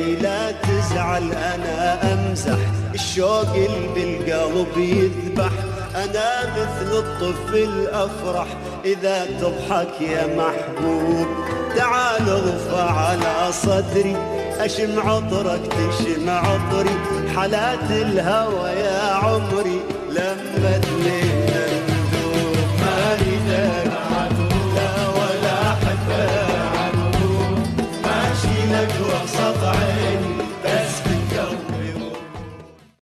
عيني لا تزعل أنا أمزح. الشوق اللي بالقلب يذبح. أنا مثل الطفل افرح إذا تضحك يا محبوب تعال ارفع على صدري. أشم عطرك تشم عطري. حالات الهوى يا عمري. لما عينك وسط عيني.